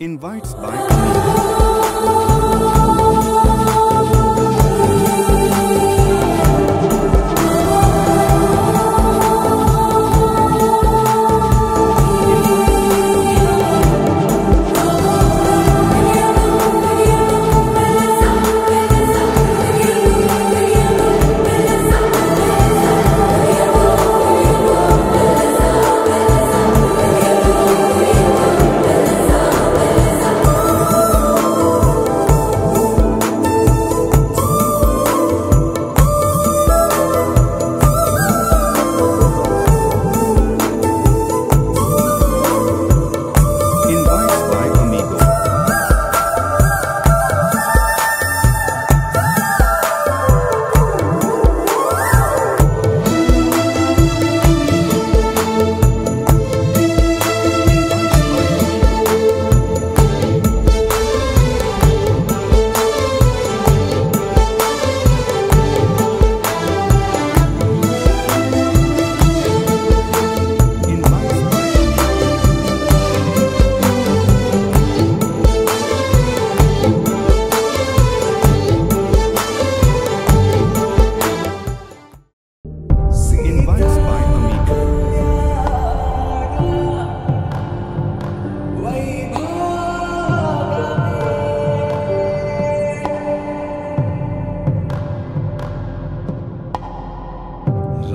Invites by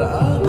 Oh